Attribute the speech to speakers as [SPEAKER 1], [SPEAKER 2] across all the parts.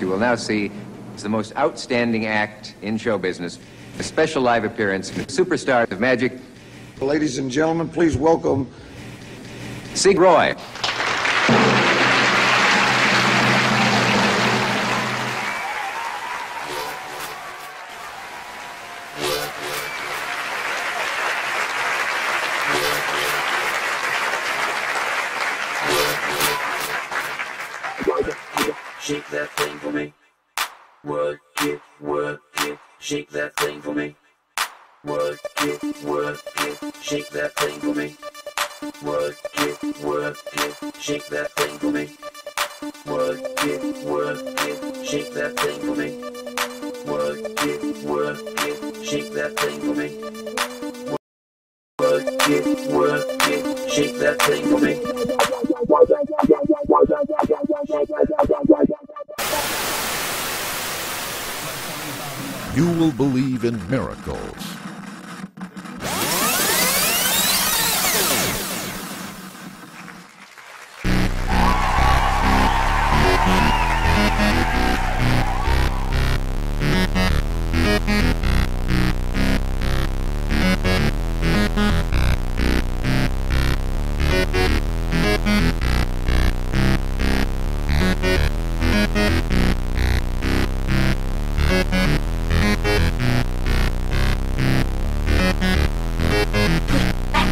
[SPEAKER 1] you will now see is the most outstanding act in show business. A special live appearance from the superstar of magic.
[SPEAKER 2] Ladies and gentlemen, please welcome
[SPEAKER 1] Siegroy.
[SPEAKER 3] Shake that thing for me. Work it, work it, shake that thing for me. Work it, work it, shake that thing for me. Work it, work it, shake that thing for me. Work it, work it, shake that thing for me. Work it, work it, shake that thing for me. Work it, work it, shake that thing for me.
[SPEAKER 4] Shake that you will believe in miracles.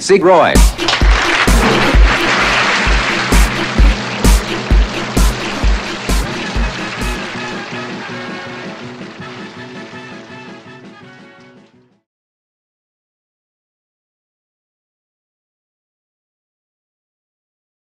[SPEAKER 1] Siegroy.